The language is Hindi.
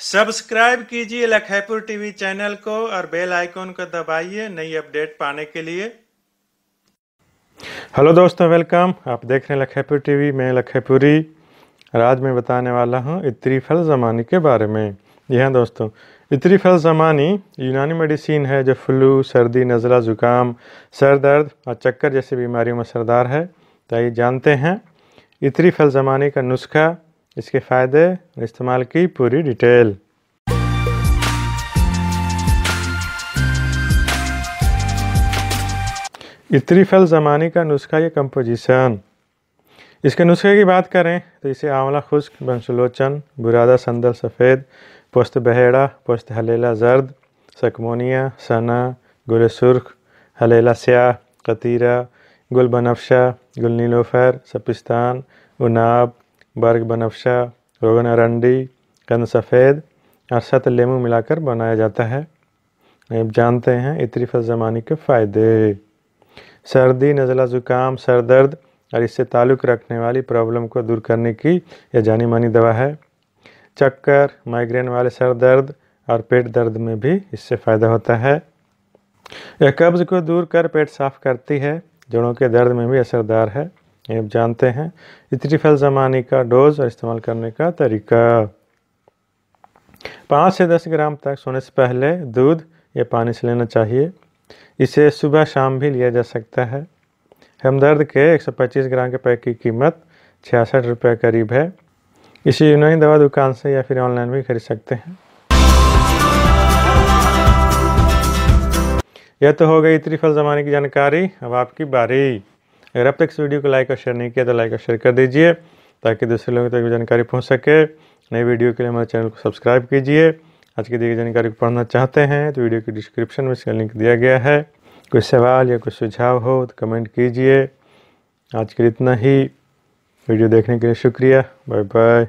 सब्सक्राइब कीजिए लखैपुर टीवी चैनल को और बेल आइकॉन को दबाइए नई अपडेट पाने के लिए। हेलो दोस्तों, वेलकम। आप देख रहे हैं लखैपुर टीवी, मैं लखैपुरी। और आज मैं बताने वाला हूँ इत्री फल ज़मानी के बारे में। जी हाँ दोस्तों, इत्री फल ज़मानी यूनानी मेडिसिन है जो फ्लू, सर्दी नज़ला ज़ुकाम, सर दर्द और चक्कर जैसी बीमारियों में सरदार है। तो आइए जानते हैं इतरी फल ज़मानी का नुस्खा इसके फ़ायदे और इस्तेमाल की पूरी डिटेल। इत्री फल ज़मानी का नुस्खा या कंपोजिशन इसके नुस्खे की बात करें तो इसे आंवला खुश्क बंसलोचन बुरादा संदल सफ़ेद, पोस्त बहेड़ा, पोस्त हलेला जर्द, सकमोनिया, सना, गुल सुर्ख, हलेला स्याह, कतीरा, गुल बनफशा, गुल नीलोफर, सपिस्तान, उनाब बर्ग बनफशा, रोगन अरंडी, कंद सफ़ेद और सत लेमू मिलाकर बनाया जाता है। अब जानते हैं इतरी ज़मानी के फ़ायदे। सर्दी, नज़ला ज़ुकाम सर दर्द और इससे ताल्लुक़ रखने वाली प्रॉब्लम को दूर करने की यह जानी मानी दवा है। चक्कर, माइग्रेन वाले सर दर्द और पेट दर्द में भी इससे फ़ायदा होता है। यह कब्ज़ को दूर कर पेट साफ़ करती है। जोड़ों के दर्द में भी असरदार है। अब जानते हैं। इतनी फल ज़मानी का डोज और इस्तेमाल करने का तरीका। पाँच से दस ग्राम तक सोने से पहले दूध या पानी से लेना चाहिए। इसे सुबह शाम भी लिया जा सकता है। हमदर्द के 125 ग्राम के पैक की कीमत छियासठ रुपये करीब है। इसे यूनानी दवा दुकान से या फिर ऑनलाइन भी खरीद सकते हैं। यह तो हो गई इतनी फल ज़माने की जानकारी। अब आपकी बारी। अगर अब तक इस वीडियो को लाइक और शेयर नहीं किया तो लाइक और शेयर कर दीजिए, ताकि दूसरे लोगों तक जानकारी पहुँच सके। नए वीडियो के लिए हमारे चैनल को सब्सक्राइब कीजिए। आज की दी गई जानकारी को पढ़ना चाहते हैं तो वीडियो के डिस्क्रिप्शन में इसका लिंक दिया गया है। कोई सवाल या कोई सुझाव हो तो कमेंट कीजिए। आज के लिए इतना ही। वीडियो देखने के लिए शुक्रिया। Bye bye